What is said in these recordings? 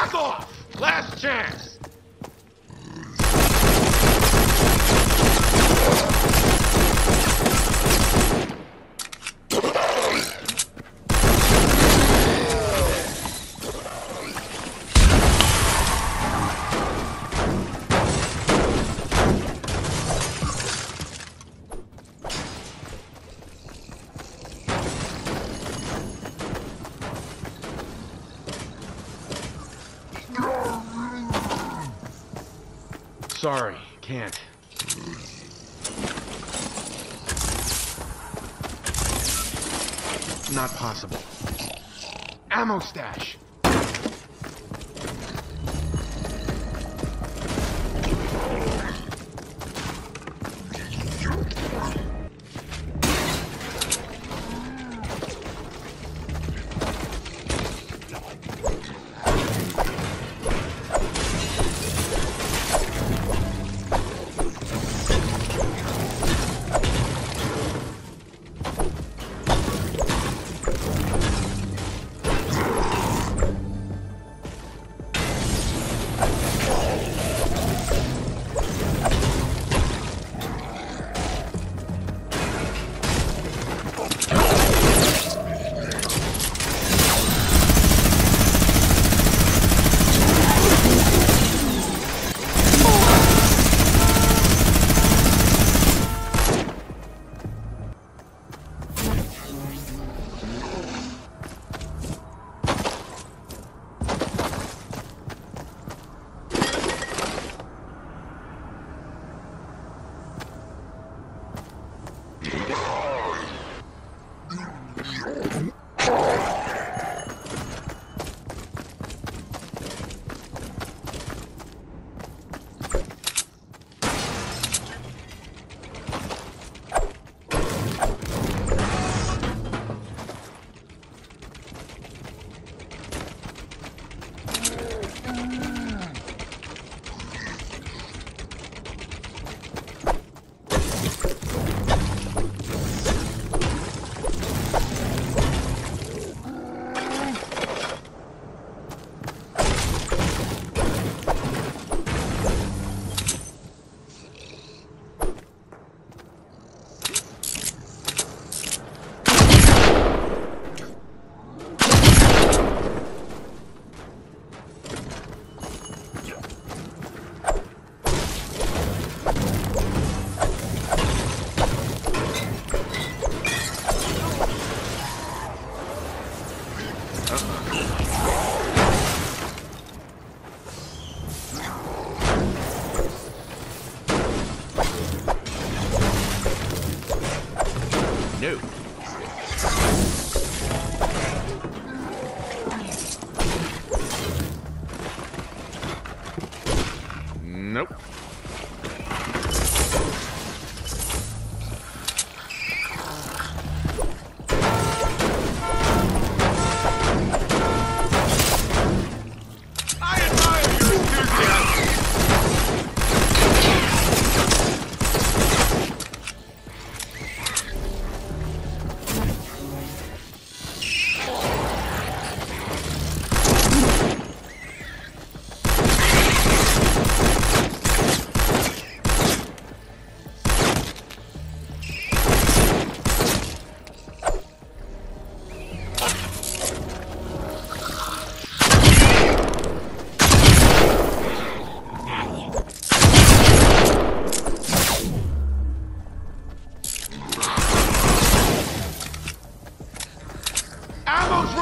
Back off! Last chance! Sorry, can't. Not possible. Ammo stash!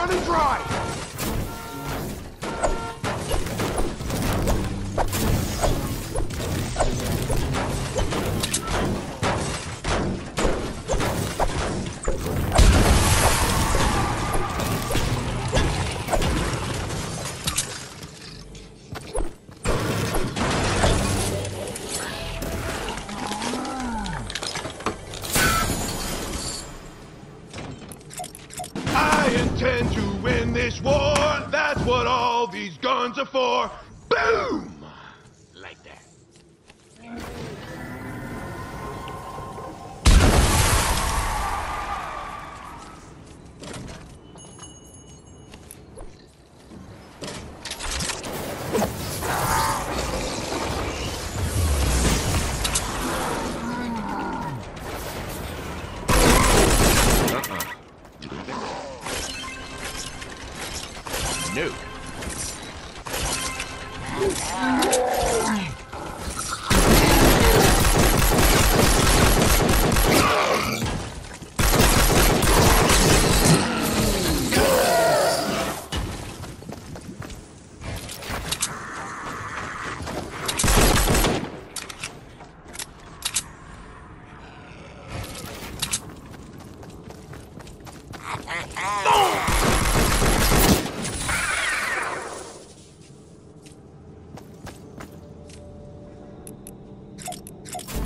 Running dry! These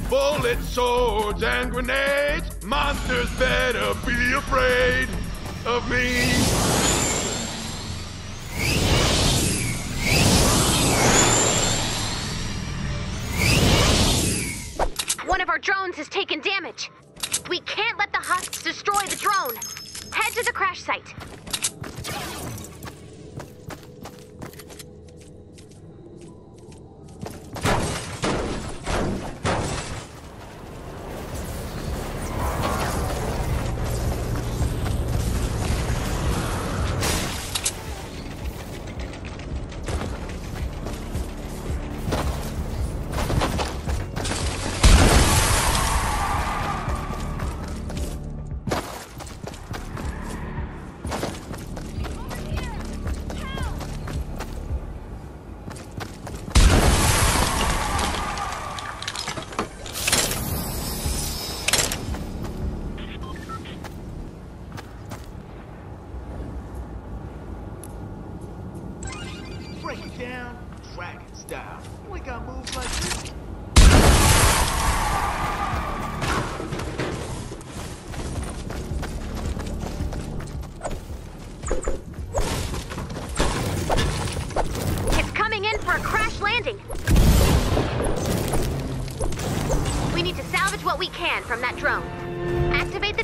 Bullets, swords, and grenades. Monsters better be afraid of me. One of our drones has taken damage. We can't let the husks destroy the drone. Head to the crash site.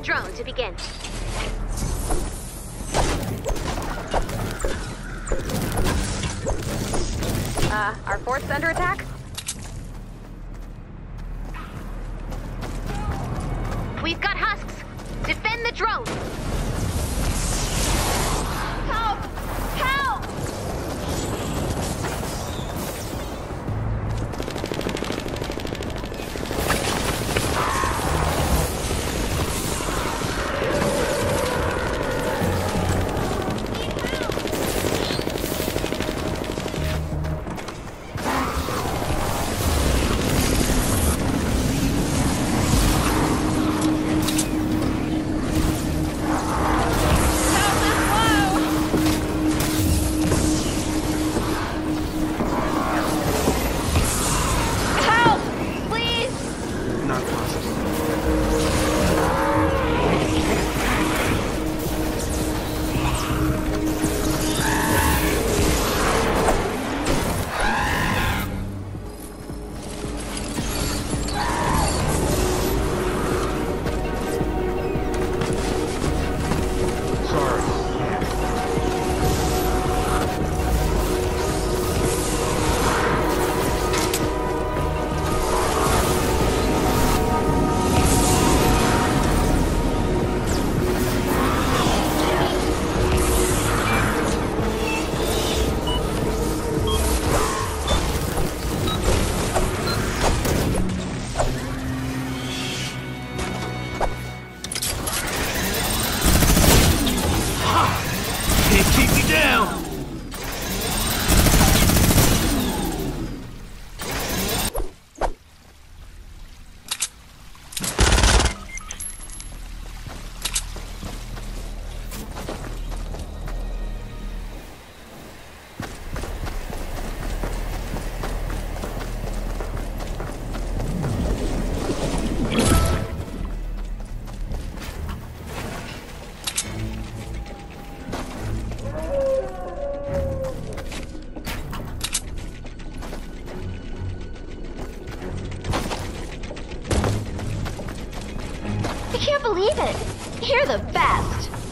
Drone to begin. Down. You're the best.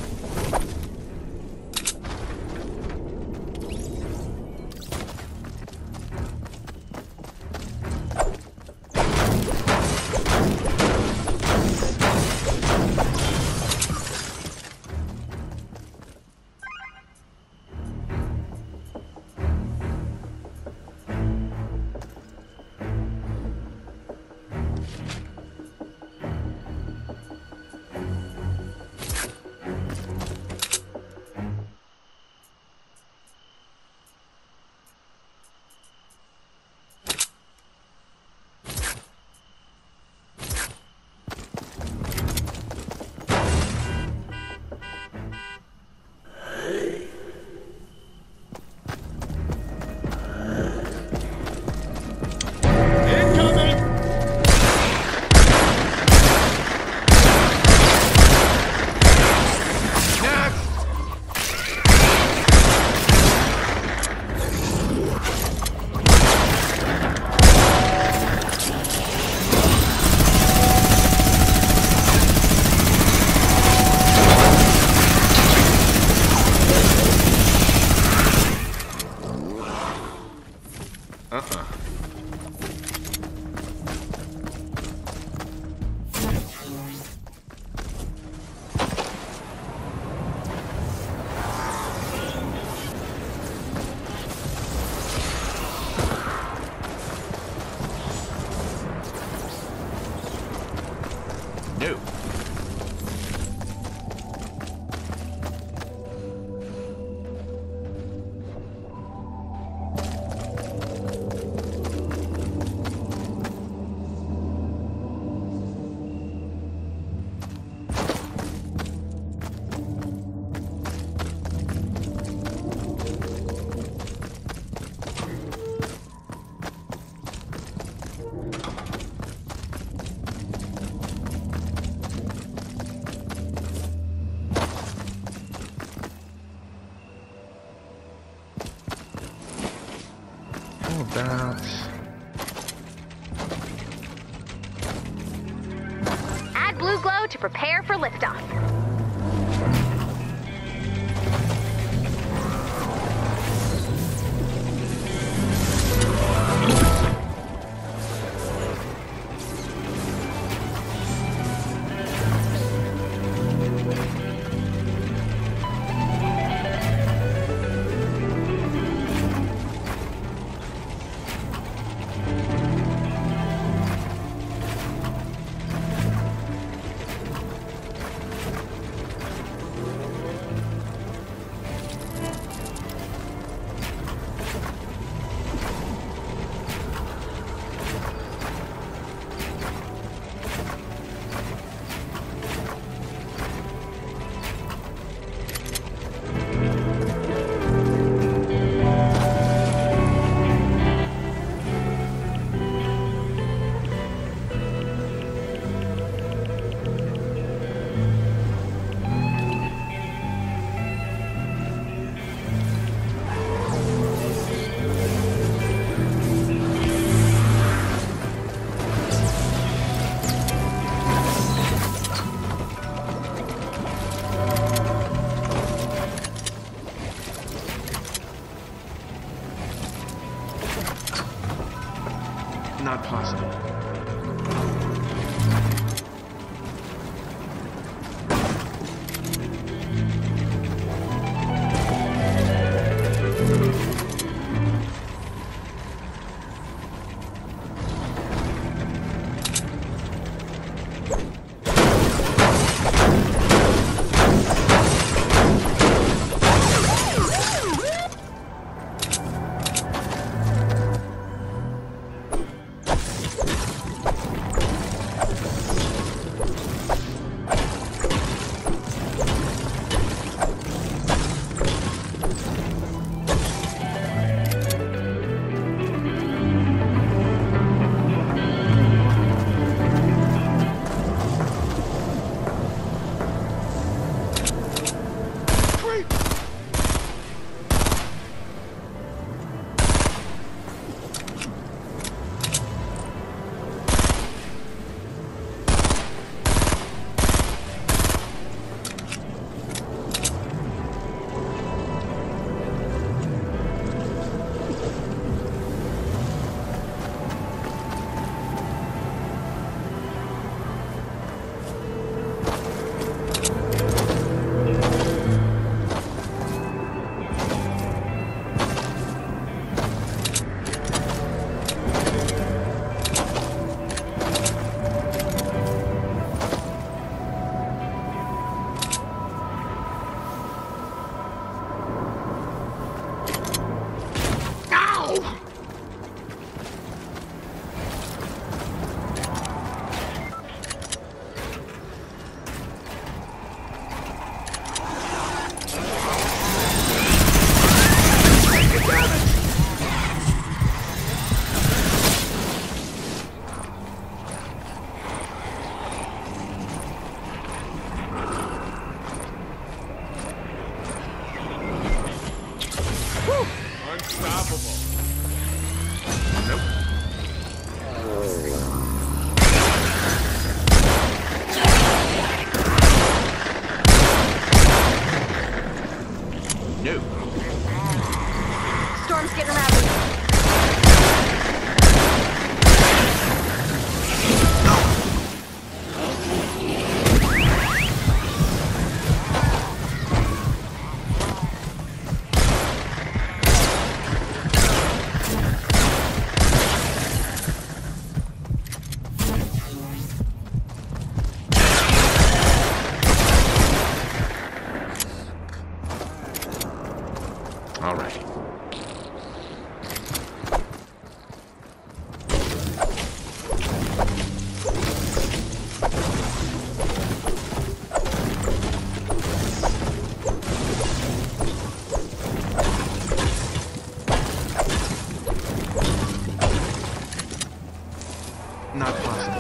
Not possible.